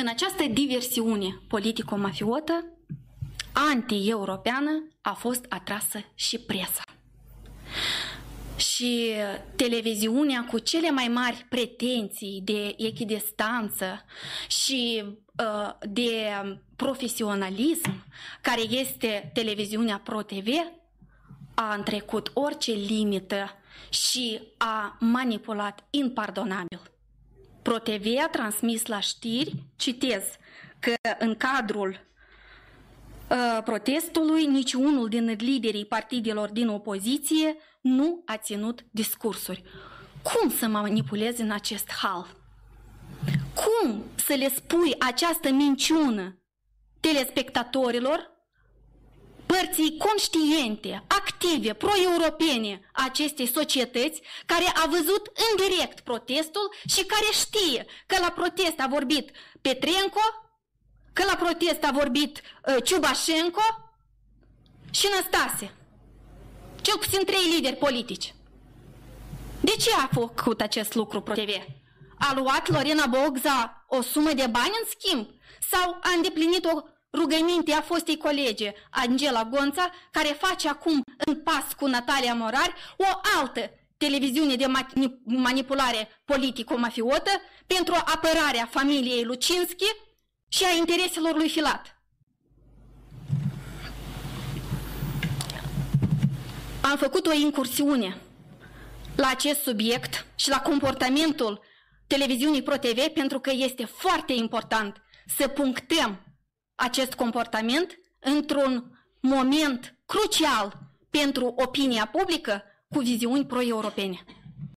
În această diversiune politico-mafiotă, anti-europeană, a fost atrasă și presa. Și televiziunea cu cele mai mari pretenții de echidistanță și uh, de profesionalism, care este televiziunea Pro-TV, a întrecut orice limită și a manipulat impardonabil. ProTV a transmis la știri, citez, că în cadrul uh, protestului niciunul din liderii partidelor din opoziție nu a ținut discursuri. Cum să manipulezi în acest hal? Cum să le spui această minciună telespectatorilor părții conștiente, active, pro-europene a acestei societăți, care a văzut în direct protestul și care știe că la protest a vorbit Petrenco, că la protest a vorbit uh, Ciubașenco și Năstase. Cel puțin trei lideri politici. De ce a făcut acest lucru ProTV? A luat Lorena Bogza o sumă de bani în schimb? Sau a îndeplinit o rugăminte a fostei colege Angela Gonța, care face acum în pas cu Natalia Morari o altă televiziune de manipulare politico-mafiotă pentru apărarea familiei Lucinski și a intereselor lui Filat. Am făcut o incursiune la acest subiect și la comportamentul televiziunii ProTV pentru că este foarte important să punctăm acest comportament într-un moment crucial pentru opinia publică cu viziuni pro-europene.